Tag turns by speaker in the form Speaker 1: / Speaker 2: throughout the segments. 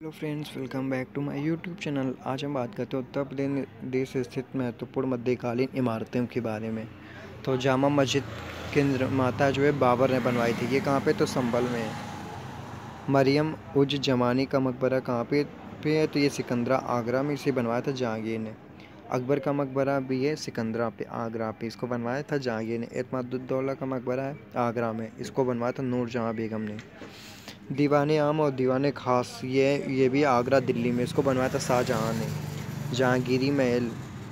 Speaker 1: Hello friends welcome back to my YouTube channel आज हम बात करते हैं उत्तर प्रदेश स्थित महत्वपूर्ण मध्यकालीन इमारतों के बारे में। तो जामा मस्जिद के माता जो है बाबर ने बनवाई थी, ये कहाँ पे? तो संभल में है। मरियम उज जमानी का मकबरा कहाँ पे पे है? तो ये सिकंदरा आगरा में इसे बनवाया था, जहांगीर ने। अकबर का मकबरा भी है सिकंदरा पे, आगरा पे। इसको बनवाया था जहांगीर ने। एतमादुद्दौला का मकबरा है आगरा में। इसको बनवाया था नूर जहाँ बेगम ने। दीवान आम और दीवान ख़ास, ये ये भी आगरा, दिल्ली में। इसको बनवाया था शाहजहाँ ने। जहांगीरी महल।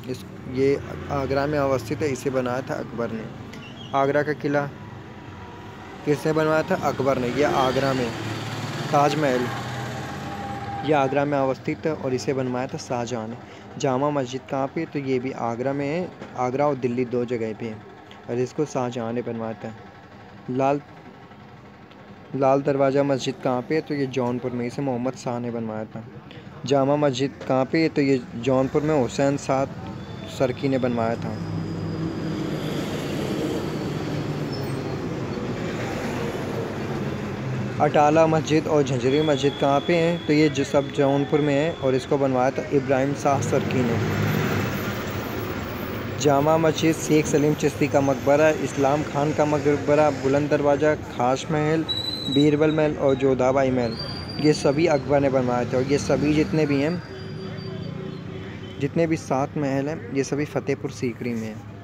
Speaker 1: इस, ये आगरा में अवस्थित है, इसे बनाया था अकबर ने। आगरा का किला किसने बनवाया था? अकबर ने। यह आगरा में, ताजमहल। यह आगरा में अवस्थित है और इसे बनवाया था शाहजहाँ ने। जामा मस्जिद कहाँ पे तो ये भी आगरा में है। आगरा और दिल्ली दो जगह पे है। और इसको शाहजहाँ ने बनवाया था। लाल लाल दरवाज़ा मस्जिद कहाँ पे है? तो ये जौनपुर में, इसे मोहम्मद शाह ने बनवाया था। जामा मस्जिद कहाँ पे है? तो ये जौनपुर में हुसैन साद सरकी ने बनवाया था। अटाला मस्जिद और झंझरी मस्जिद कहाँ पे हैं? तो ये जो सब जौनपुर में है और इसको बनवाया था इब्राहिम शाह सरकी ने। जामा मस्जिद शेख सलीम चिश्ती का मकबरा, इस्लाम खान का मकबरा, बुलंद दरवाज़ा खास महल बीरबल महल और जोधाबाई महल ये सभी अकबर ने बनवाए थे और ये सभी जितने भी हैं, जितने भी सात महल हैं, ये सभी फ़तेहपुर सीकरी में हैं।